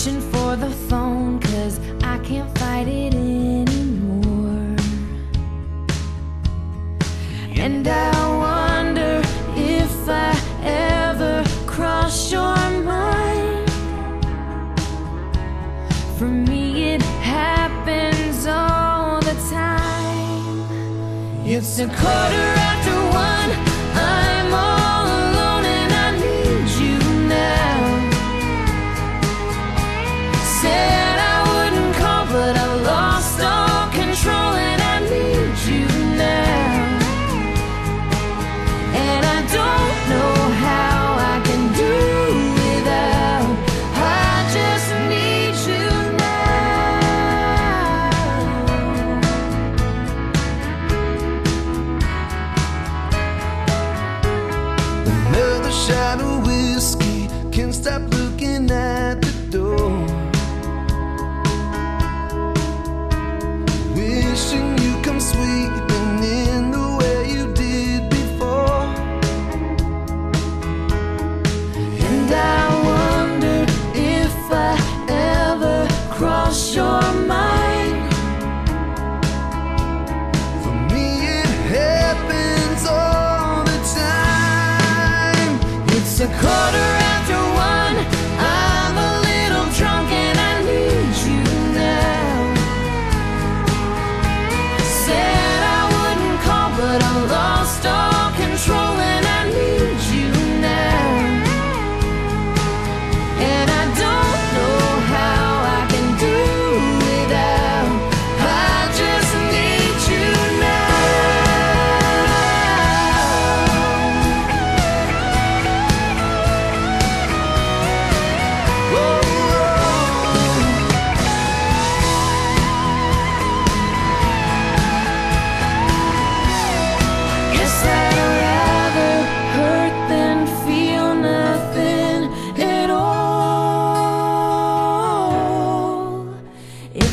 reaching for the phone cause I can't fight it anymore. And I wonder if I ever cross your mind. For me it happens all the time. It's a quarter after stop looking at the door. Wishing you come sweeping in the way you did before. And I wonder if I ever cross your mind. For me, it happens all the time. It's a quarter.